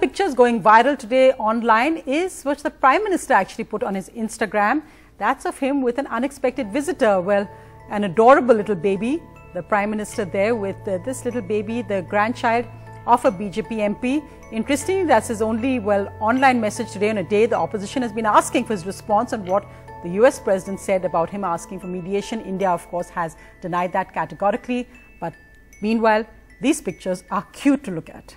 pictures going viral today online is which the Prime Minister actually put on his Instagram. That's of him with an unexpected visitor. Well, an adorable little baby. The Prime Minister there with uh, this little baby, the grandchild of a BJP MP. Interestingly, that's his only, well, online message today on a day the opposition has been asking for his response on what the US president said about him asking for mediation. India, of course, has denied that categorically. But meanwhile, these pictures are cute to look at.